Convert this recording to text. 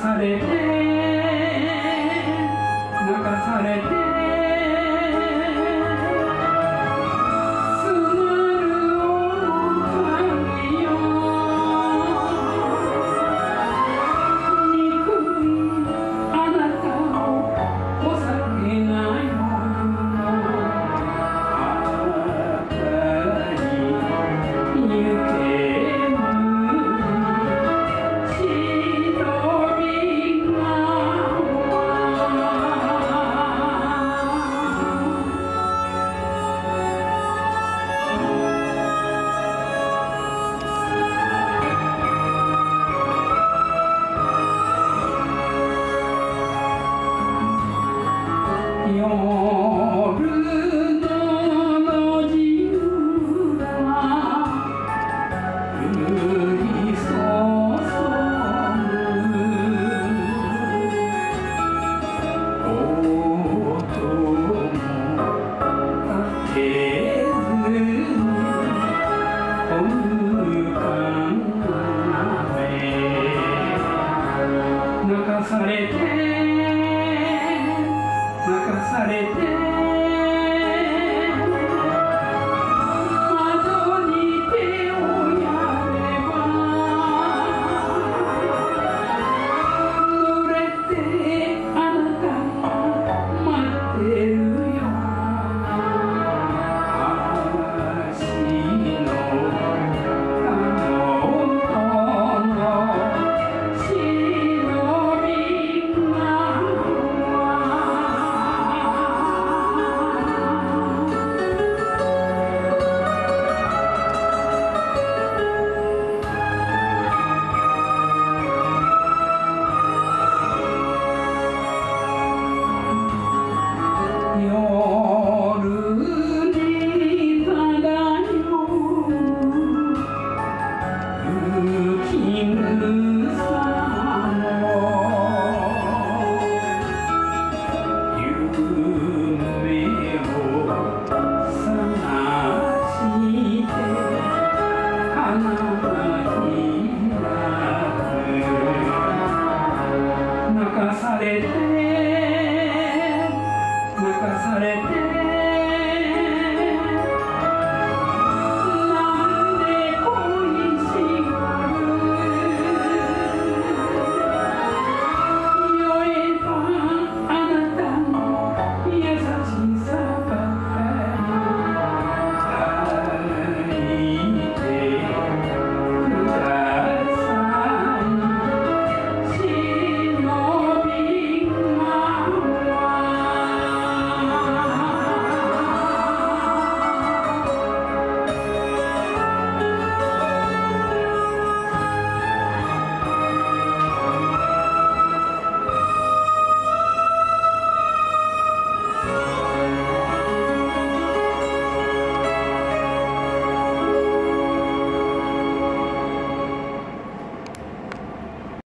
されてされて。started